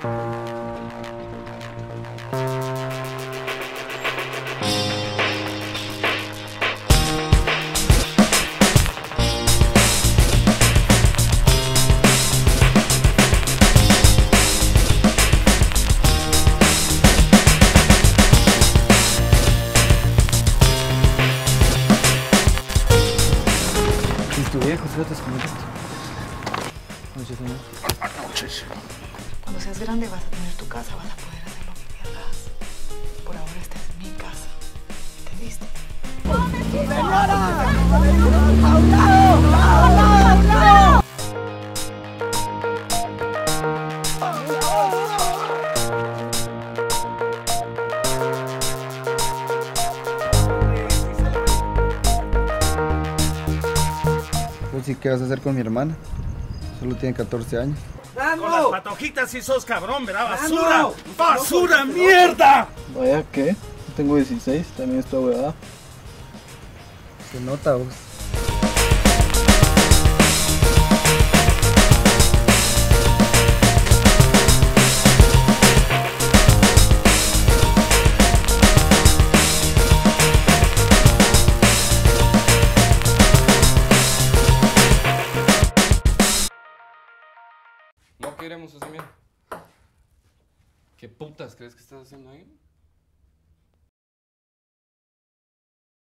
Listo viejo, fíjate con esto. Noche, señor. Noche, señor. Cuando seas grande vas a tener tu casa, vas a poder hacer lo que quieras. Por ahora esta es mi casa. ¿Entendiste? Pues sí, ¿qué vas a hacer con mi hermana? Solo tiene 14 años. Con las patojitas sí sos cabrón, ¿verdad? ¡Basura! ¡Basura, mierda! Vaya, ¿qué? Tengo 16, también estoy huevada. Se nota, vos. No queremos, Osimhen. ¿Qué putas crees que estás haciendo ahí?